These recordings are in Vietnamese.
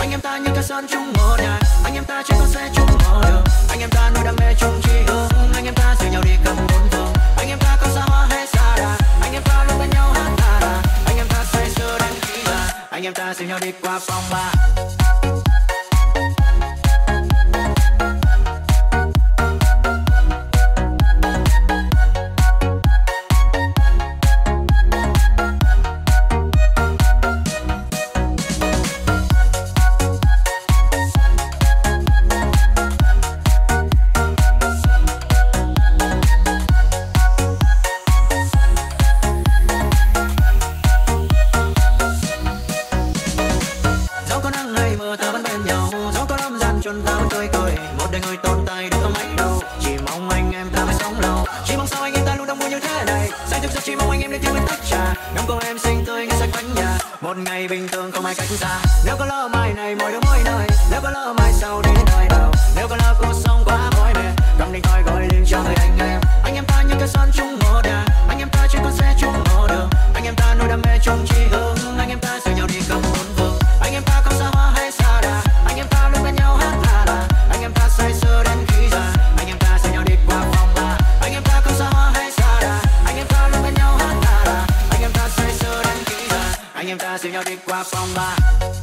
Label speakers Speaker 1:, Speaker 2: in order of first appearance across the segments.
Speaker 1: anh em ta như ca sơn chung một nhà anh em ta trên con xe chung một đường anh em ta nuôi đam mê chung chi hướng anh em ta dìu nhau đi cầm bốn phương. Anh em ta có xa hoa hay xa đà. Anh em ta luôn bên nhau hát ta anh em ta say sưa đánh khi là. Anh em ta dìu nhau đi qua phong ba. chỉ mong anh em ta mới sống lâu. Chỉ mong sao anh em ta luôn đông vui như thế này. Sáng thức giấc chỉ mong anh em đến theo mình tách trà. Ngắm cô em xinh tươi ngay sạch quanh nhà. Một ngày bình thường không ai cách xa. Nếu có lỡ mai này, mọi đứa mỗi nơi nếu có lỡ mai sau đi đến đời đầu nếu có lỡ cô sống quá anh em ta siêu nhau đi qua phong ba.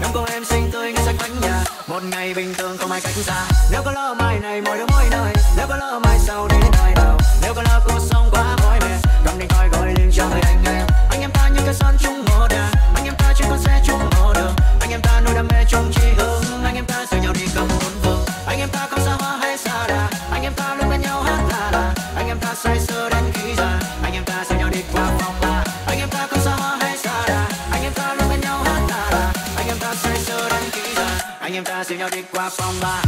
Speaker 2: năm cô em
Speaker 1: xinh tươi như xanh bánh nhà một ngày bình thường không ai cách xa nếu có lỡ mai này mọi đứa mỗi nơi. Nếu có lỡ mai sau đi đến nơi nào mientras ella de guapamba.